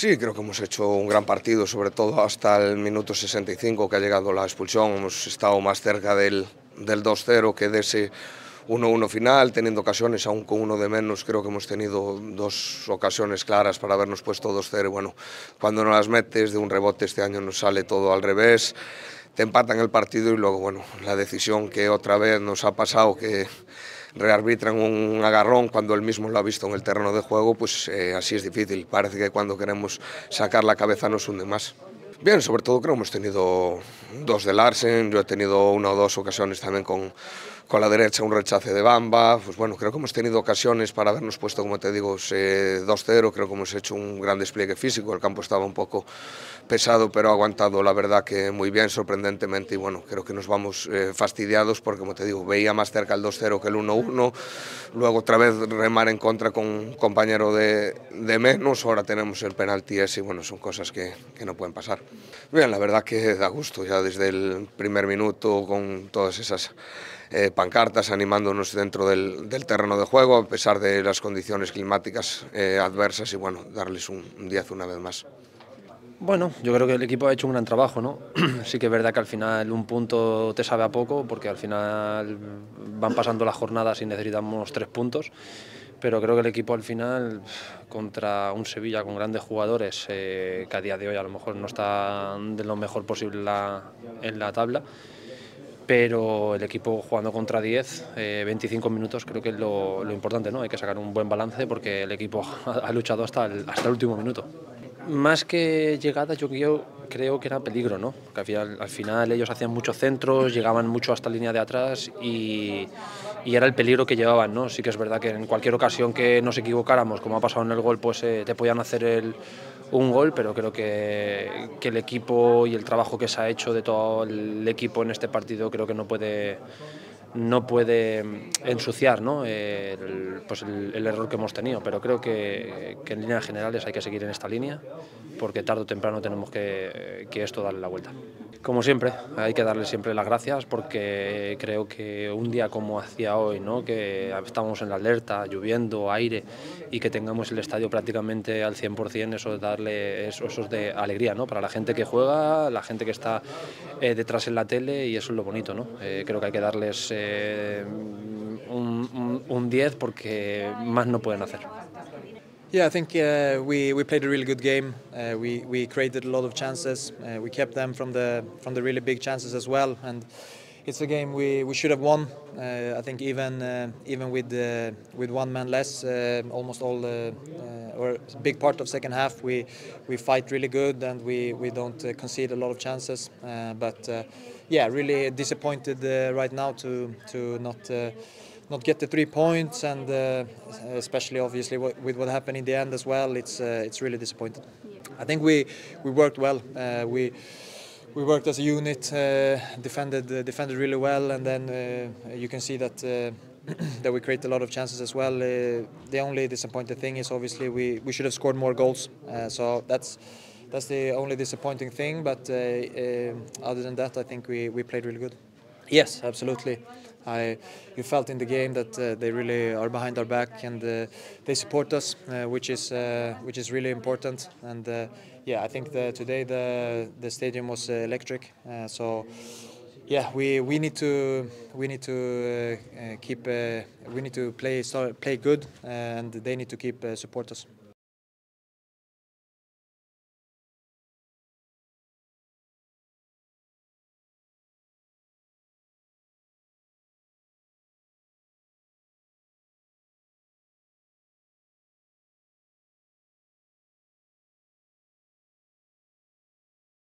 Sí, creo que hemos hecho un gran partido, sobre todo hasta el minuto 65 que ha llegado la expulsión. Hemos estado más cerca del, del 2-0 que de ese 1-1 final, teniendo ocasiones, aún con uno de menos, creo que hemos tenido dos ocasiones claras para habernos puesto 2-0. Bueno, cuando no las metes de un rebote este año nos sale todo al revés, te empatan el partido y luego, bueno, la decisión que otra vez nos ha pasado, que rearbitran un agarrón cuando él mismo lo ha visto en el terreno de juego, pues eh, así es difícil. Parece que cuando queremos sacar la cabeza nos hunde más. Bien, sobre todo creo que hemos tenido dos de Larsen, yo he tenido una o dos ocasiones también con, con la derecha un rechace de Bamba, pues bueno, creo que hemos tenido ocasiones para habernos puesto, como te digo, 2-0, creo que hemos hecho un gran despliegue físico, el campo estaba un poco pesado, pero ha aguantado la verdad que muy bien, sorprendentemente, y bueno, creo que nos vamos eh, fastidiados porque, como te digo, veía más cerca el 2-0 que el 1-1, luego otra vez remar en contra con un compañero de, de menos, ahora tenemos el penalti ese, y bueno, son cosas que, que no pueden pasar. Bien, la verdad que da gusto, ya desde el primer minuto con todas esas eh, pancartas animándonos dentro del, terreno de juego, a pesar de las condiciones climáticas eh, adversas y bueno, darles un 10 una vez más. Bueno, yo creo que el equipo ha hecho un gran trabajo, ¿no? Sí que es verdad que al final un punto te sabe a poco, porque al final van pasando las jornadas y necesitamos tres puntos, pero creo que el equipo al final, contra un Sevilla con grandes jugadores, eh, que a día de hoy a lo mejor no está de lo mejor posible en la tabla, pero el equipo jugando contra 10, 25 eh, minutos creo que es lo, importante, ¿no? Hay que sacar un buen balance porque el equipo ha luchado hasta el, hasta el último minuto. Más que llegada, yo creo, que era peligro, ¿no? Al final, ellos hacían muchos centros, llegaban mucho hasta la línea de atrás y, y, era el peligro que llevaban, ¿no? Sí que es verdad que en cualquier ocasión que nos equivocáramos, como ha pasado en el gol, pues eh, te podían hacer un gol, pero creo que, que, el equipo y el trabajo que se ha hecho de todo el equipo en este partido creo que no puede no puede ensuciar ¿no? El, pues el, error que hemos tenido, pero creo que, que, en líneas generales hay que seguir en esta línea porque tarde o temprano tenemos que, esto darle la vuelta. Como siempre, hay que darle siempre las gracias porque creo que un día como hacía hoy, ¿no? que estamos en la alerta, lloviendo, aire y que tengamos el estadio prácticamente al 100%, eso, darle, eso, es de alegría ¿no? para la gente que juega, la gente que está eh, detrás en la tele y eso es lo bonito. ¿no? Eh, creo que hay que darles eh, un, un 10 porque más no pueden hacer. Yeah, I think uh, we, we played a really good game. Uh, we, we created a lot of chances. Uh, we kept them from the from the really big chances as well. And it's a game we, we should have won. Uh, I think even uh, even with uh, with one man less, almost all the or a big part of second half, we we fight really good and we we don't concede a lot of chances. but yeah, really disappointed right now to to not not get the three points, and uh, especially obviously with what happened in the end as well, it's uh, it's really disappointing. I think we we worked well. Uh, we we worked as a unit, uh, defended uh, defended really well, and then uh, you can see that. that we create a lot of chances as well. the only disappointing thing is obviously we, we should have scored more goals. so that's that's the only disappointing thing. But other than that, I think we, we played really good. Yes, absolutely. I, you felt in the game that uh, they really are behind our back and uh, they support us, uh, which is uh, which is really important. And uh, yeah, I think the, today the the stadium was uh, electric. so yeah, we, we need to we need to keep we need to play play good, and they need to keep support us.